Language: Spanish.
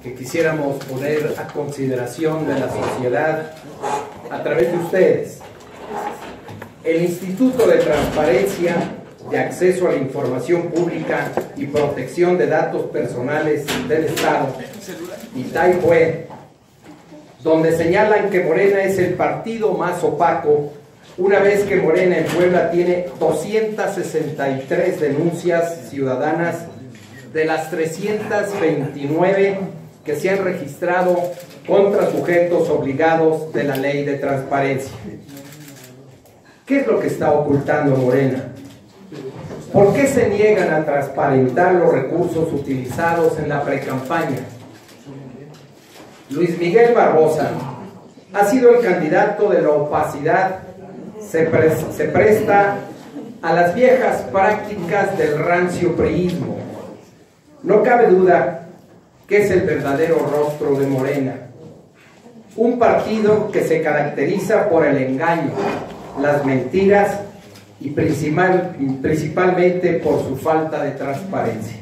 que quisiéramos poner a consideración de la sociedad a través de ustedes. El Instituto de Transparencia de Acceso a la Información Pública y Protección de Datos Personales del Estado, ITAIPUE, donde señalan que Morena es el partido más opaco, una vez que Morena en Puebla tiene 263 denuncias ciudadanas de las 329 que se han registrado contra sujetos obligados de la ley de transparencia. ¿Qué es lo que está ocultando Morena? ¿Por qué se niegan a transparentar los recursos utilizados en la precampaña? Luis Miguel Barbosa ha sido el candidato de la opacidad, se, pre se presta a las viejas prácticas del rancio priismo. No cabe duda que es el verdadero rostro de Morena, un partido que se caracteriza por el engaño, las mentiras y principal, principalmente por su falta de transparencia.